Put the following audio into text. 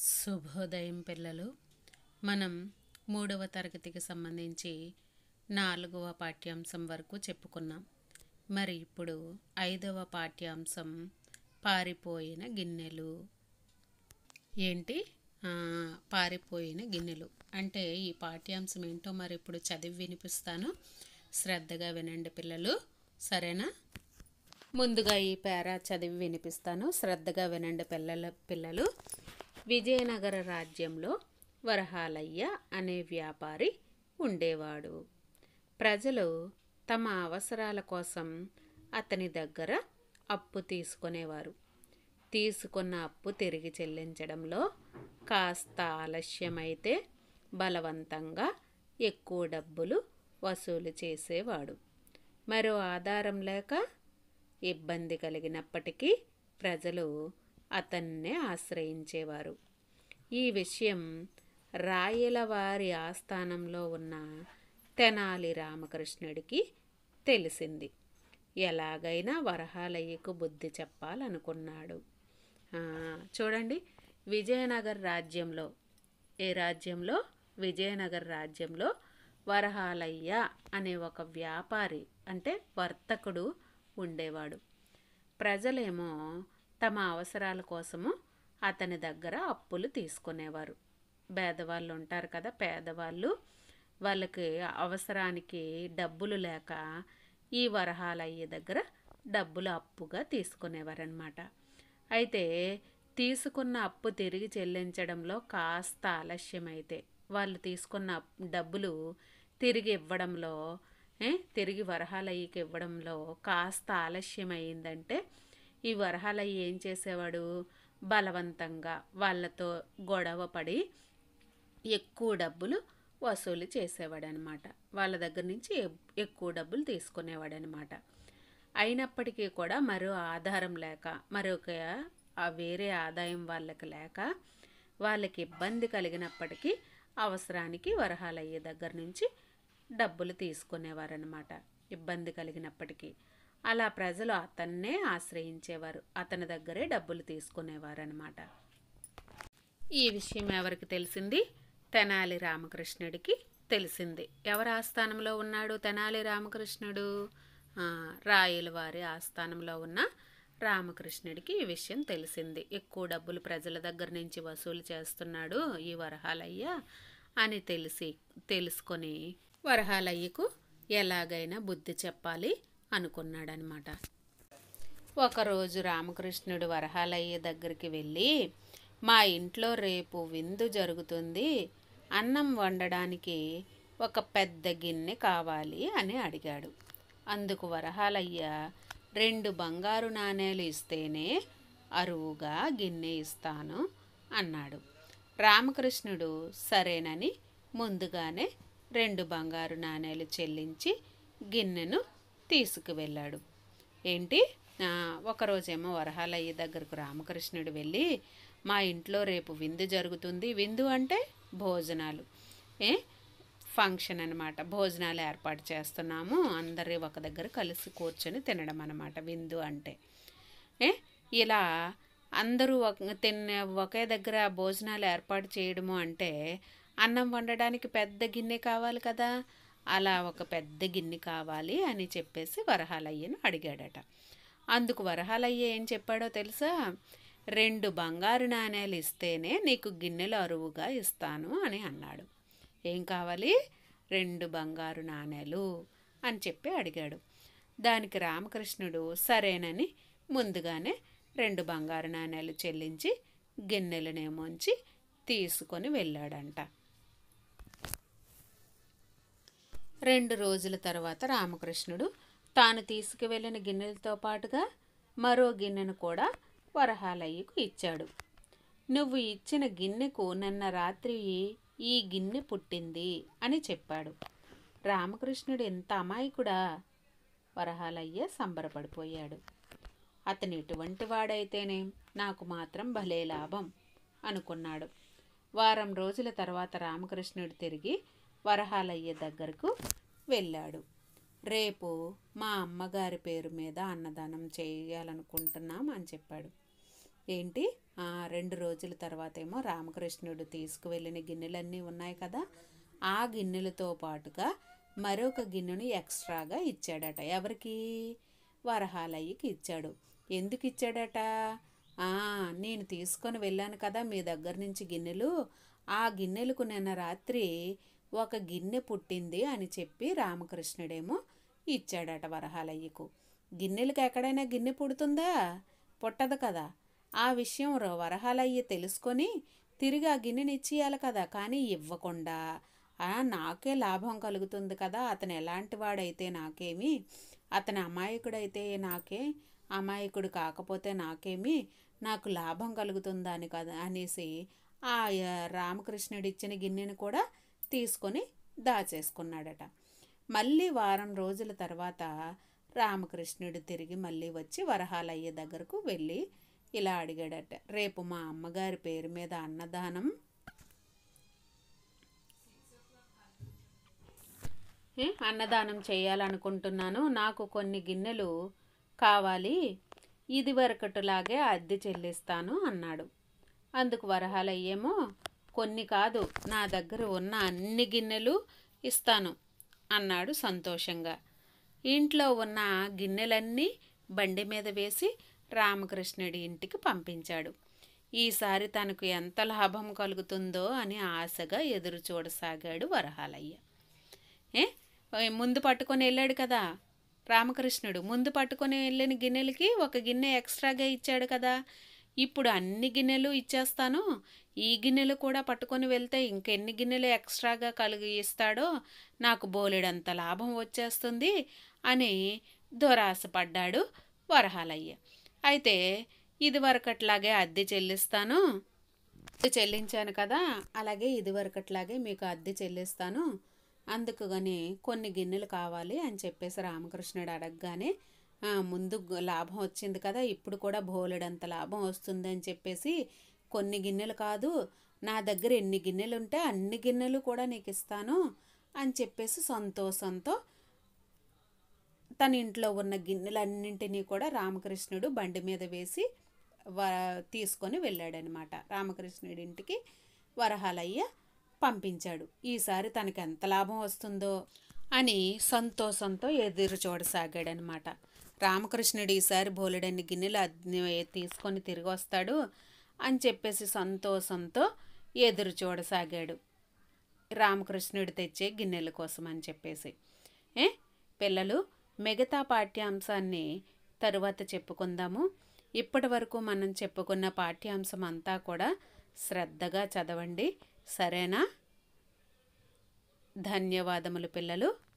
శుభోదయం పిల్లలు. మనం మూడవ తరగతికి సంబంధించి నాలుగవ పాఠ్యాంశం వరకు చెప్పుకున్నాం. మరి ఇప్పుడు ఐదవ పాఠ్యాంశం పారిపోయిన గిన్నెలు. ఏంటి? పారిపోయిన గిన్నెలు. అంటే ఈ పాఠ్యాంశం ఏంటో మరి ఇప్పుడు చదివి వినిపిస్తాను. శ్రద్ధగా వినండి పిల్లలు. సరేనా? ముందుగా ఈ పేరా చదివి వినిపిస్తాను. శ్రద్ధగా వినండి పిల్లల పిల్లలు. విజయనగర రాజ్యంలో వరహాలయ్య అనే వ్యాపారి ఉండేవాడు. ప్రజలు తమ అవసరాల కోసం అతని దగ్గర అప్పు తీసుకునేవారు. తీసుకున్న అప్పు తిరిగి చెల్లించడంలో కాస్త ఆలస్యమైతే బలవంతంగా ఎక్కువ డబ్బులు వసూలు చేసేవాడు. మరో ఆధారం లేక ఇబ్బంది కలిగినప్పటికీ ప్రజలు అతన్నే ఆశ్రయించేవారు. ఈ విషయం రాయలవారి ఆస్థానంలో ఉన్న తెనాలి రామకృష్ణుడికి తెలిసింది. ఎలాగైనా వరహాలయ్యకు బుద్ధి చెప్పాలనుకున్నాడు. చూడండి విజయనగర రాజ్యంలో ఏ రాజ్యంలో? విజయనగర రాజ్యంలో వరహాలయ్య అనే ఒక వ్యాపారి అంటే వర్తకుడు ఉండేవాడు. ప్రజలేమో తమ అవసరాల కోసము అతని దగ్గర అప్పులు తీసుకునేవారు. పేదవాళ్ళు ఉంటారు కదా పేదవాళ్ళు వాళ్ళకి అవసరానికి డబ్బులు లేక ఈ వరహాలయ్య దగ్గర డబ్బులు అప్పుగా తీసుకునేవారనమాట అయితే తీసుకున్న అప్పు తిరిగి చెల్లించడంలో కాస్త ఆలస్యమైతే వాళ్ళు తీసుకున్న డబ్బులు తిరిగి ఇవ్వడంలో తిరిగి వరహాలయ్యకి ఇవ్వడంలో కాస్త ఆలస్యం అయిందంటే ఈ వరహాలయ్య ఏం చేసేవాడు? బలవంతంగా వాళ్ళతో గొడవ పడి ఎక్కువ డబ్బులు వసూలు చేసేవాడనమాట. వాళ్ళ దగ్గర నుంచి ఎ- ఎక్కువ డబ్బులు తీసుకునేవాడనమాట. అయినప్పటికీ కూడా మరో ఆధారం లేక మరొక వేరే ఆదాయం వాళ్ళకి లేక వాళ్ళకి ఇబ్బంది కలిగినప్పటికీ అవసరానికి వరహాలయ్యే దగ్గర నుంచి డబ్బులు తీసుకునేవారనమాట. ఇబ్బంది కలిగినప్పటికీ. అలా ప్రజలు అతన్నే ఆశ్రయించేవారు. అతని దగ్గరే డబ్బులు తీసుకునేవారనమాట ఈ విషయం ఎవరికి తెలిసింది? తెనాలి రామకృష్ణుడికి తెలిసింది. ఎవరి ఆస్థానంలో ఉన్నాడు? తెనాలి రామకృష్ణుడు. రాయల వారి ఆస్థానంలో ఉన్న రామకృష్ణుడికి ఈ విషయం తెలిసింది. ఎక్కువ డబ్బులు ప్రజల దగ్గర నుంచి వసూలు చేస్తున్నాడు ఈ వరహాలయ్య అని తెలిసి తెలుసుకొని వరహాలయ్యకు ఎలాగైనా బుద్ధి చెప్పాలి. అనుకున్నాడనమాట. ఒకరోజు రామకృష్ణుడు వరహాలయ్య దగ్గరికి వెళ్ళి మా ఇంట్లో రేపు విందు జరుగుతుంది. అన్నం వండడానికి ఒక పెద్ద గిన్నె కావాలి అని అడిగాడు. అందుకు వరహాలయ్య రెండు బంగారు నాణేలు ఇస్తేనే అరువుగా గిన్నె ఇస్తాను అన్నాడు. రామకృష్ణుడు సరేనని ముందుగానే రెండు బంగారు నాణేలు చెల్లించి గిన్నెను తీసుకువెళ్ళాడు ఏంటి? ఒకరోజేమో వరహాలయ్య దగ్గరకు రామకృష్ణుడు వెళ్ళి మా ఇంట్లో రేపు విందు జరుగుతుంది. విందు అంటే భోజనాలు. ఏ? ఫంక్షన్ అనమాట భోజనాలు ఏర్పాటు చేస్తున్నాము. అందరి ఒక దగ్గర కలిసి కూర్చొని తినడం అనమాట విందు అంటే. ఏ? ఇలా అందరూ ఒక తిన్న ఒకే దగ్గర భోజనాలు ఏర్పాటు చేయడము అంటే అన్నం వండడానికి పెద్ద గిన్నె కావాలి కదా. అలా ఒక పెద్ద గిన్నె కావాలి అని చెప్పేసి వరహాలయ్యను అడిగాడట. అందుకు వరహాలయ్య ఏం చెప్పాడో తెలుసా? రెండు బంగారు నాణేలు ఇస్తేనే నీకు గిన్నెలు అరువుగా ఇస్తాను అని అన్నాడు. ఏం కావాలి? రెండు బంగారు నాణేలు అని చెప్పి అడిగాడు. దానికి రామకృష్ణుడు సరేనని ముందుగానే రెండు బంగారు నాణేలు చెల్లించి గిన్నెలనేమోంచి తీసుకొని వెళ్ళాడంట. రెండు రోజుల తర్వాత రామకృష్ణుడు తాను తీసుకువెళ్ళిన గిన్నెలతో పాటుగా మరో గిన్నెను కూడా వరహాలయ్యకు ఇచ్చాడు. నువ్వు ఇచ్చిన గిన్నెకు నిన్న రాత్రి ఈ గిన్నె పుట్టింది అని చెప్పాడు. రామకృష్ణుడు ఎంత అమాయకుడా వరహాలయ్య సంబరపడిపోయాడు. అతను ఎటువంటి వాడైతేనే నాకు మాత్రం భలే లాభం అనుకున్నాడు. వారం రోజుల తర్వాత రామకృష్ణుడు తిరిగి వరహాలయ్య దగ్గరకు వెళ్ళాడు. రేపు మా అమ్మగారి పేరు మీద అన్నదానం చేయాలనుకుంటున్నాం అని చెప్పాడు. ఏంటి? ఆ, రెండు రోజుల తర్వాత ఏమో రామకృష్ణుడు తీసుకువెళ్ళిన గిన్నెలన్నీ ఉన్నాయి కదా ఆ గిన్నెలతో పాటుగా మరొక గిన్నెను ఎక్స్ట్రాగా ఇచ్చాడట. ఎవరికి? వరహాలయ్యకి ఇచ్చాడు. ఎందుకు ఇచ్చాడట? నేను తీసుకొని వెళ్ళాను కదా మీ దగ్గర నుంచి గిన్నెలు. ఆ గిన్నెలకు నిన్న రాత్రి ఒక గిన్నె పుట్టింది అని చెప్పి రామకృష్ణుడేమో ఇచ్చాడట వరహాలయ్యకు. గిన్నెలకు ఎక్కడైనా గిన్నె పుడుతుందా? పుట్టదు కదా. ఆ విషయం వరహాలయ్య తెలుసుకొని తిరిగి ఆ గిన్నెని ఇచ్చేయాలి కదా కానీ ఇవ్వకుండా. "ఆ, నాకే లాభం కలుగుతుంది కదా అతను ఎలాంటి వాడైతే నాకేమి అతని అమాయకుడైతే నాకే అమాయకుడు కాకపోతే నాకేమి నాకు లాభం కలుగుతుందా అని కదా అనేసి ఆ రామకృష్ణుడు ఇచ్చిన గిన్నెని కూడా తీసుకొని దాచేసుకున్నాడట. మళ్ళీ వారం రోజుల తర్వాత రామకృష్ణుడు తిరిగి మళ్ళీ వచ్చి వరహాలయ్య దగ్గరకు వెళ్ళి ఇలా అడిగాడట. రేపు మా అమ్మగారి పేరు మీద అన్నదానం. అన్నదానం చేయాలనుకుంటున్నాను. నాకు కొన్ని గిన్నెలు కావాలి. ఇది వరకటిలాగే అద్దె చెల్లిస్తాను అన్నాడు. అందుకు వరహాలయ్యేమో కొన్ని కాదు నా దగ్గర ఉన్న అన్ని గిన్నెలు ఇస్తాను అన్నాడు సంతోషంగా. ఇంట్లో ఉన్న గిన్నెలన్నీ బండి మీద వేసి రామకృష్ణుడి ఇంటికి పంపించాడు. ఈసారి తనకు ఎంత లాభం కలుగుతుందో అని ఆశగా ఎదురు చూడసాగాడు వరహాలయ్య ఏ ముందు పట్టుకొని వెళ్ళాడు కదా రామకృష్ణుడు. ముందు పట్టుకొని వెళ్ళిన గిన్నెలకి ఒక గిన్నె ఎక్స్ట్రాగా ఇచ్చాడు కదా. ఇప్పుడు అన్ని గిన్నెలు ఇచ్చేస్తాను. ఈ గిన్నెలు కూడా పట్టుకొని వెళ్తే ఇంకెన్ని గిన్నెలు ఎక్స్ట్రాగా కలిగి ఇస్తాడో నాకు బోలెడంత లాభం వచ్చేస్తుంది అని దురాశపడ్డాడు వరహాలయ్య. అయితే ఇదివరకట్లాగే అద్దె చెల్లిస్తాను. చెల్లించాను కదా అలాగే ఇదివరకట్లాగే మీకు అద్దె చెల్లిస్తాను. అందుకు గాని కొన్ని గిన్నెలు కావాలి అని చెప్పేసి రామకృష్ణుడు అడగగానే ముందు లాభం వచ్చింది కదా ఇప్పుడు కూడా బోలెడంత లాభం వస్తుందని చెప్పేసి కొన్ని గిన్నెలు కాదు నా దగ్గర ఎన్ని గిన్నెలు ఉంటే అన్ని గిన్నెలు కూడా నీకు ఇస్తాను అని చెప్పేసి సంతోషంతో తన ఇంట్లో ఉన్న గిన్నెలన్నింటినీ కూడా రామకృష్ణుడు బండి మీద వేసి వ తీసుకొని వెళ్ళాడనమాట. రామకృష్ణుడి ఇంటికి వరహాలయ్య పంపించాడు. ఈసారి తనకు ఎంత లాభం వస్తుందో అని సంతోషంతో ఎదురు చూడసాగాడనమాట. రామకృష్ణుడు ఈసారి బోలెడన్ని గిన్నెలు అద్ది- తీసుకొని తిరిగి వస్తాడు అని చెప్పేసి సంతోషంతో ఎదురు చూడసాగాడు. రామకృష్ణుడు తెచ్చే గిన్నెల కోసం అని చెప్పేసి. ఏ? పిల్లలు మిగతా పాఠ్యాంశాన్ని తరువాత చెప్పుకుందాము. ఇప్పటి వరకు మనం చెప్పుకున్న పాఠ్యాంశం అంతా కూడా శ్రద్ధగా చదవండి. సరేనా? ధన్యవాదములు పిల్లలు.